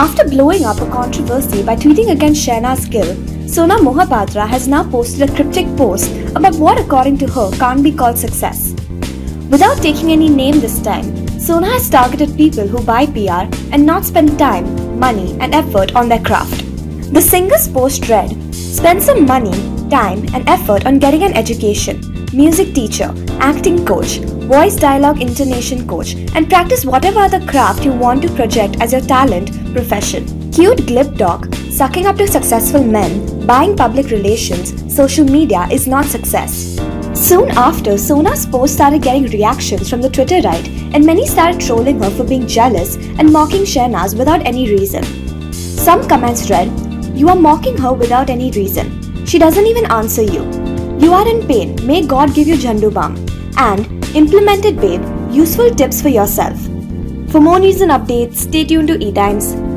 After blowing up a controversy by tweeting against Shehnaaz Gill, Sona Mohapatra has now posted a cryptic post about what, according to her, can't be called success. Without taking any name this time, Sona has targeted people who buy PR and not spend time, money, and effort on their craft. The singer's post read Spend some money, time, and effort on getting an education, music teacher, acting coach, voice dialogue intonation coach, and practice whatever other craft you want to project as your talent profession. Cute glib talk, sucking up to successful men, buying public relations, social media is not success. Soon after, Sona's post started getting reactions from the Twitterati, and many started trolling her for being jealous and mocking Shehnaaz without any reason. Some comments read, You are mocking her without any reason. She doesn't even answer you. You are in pain. May God give you Jandu Balm. And implemented babe, useful tips for yourself. For more news and updates, stay tuned to eTimes.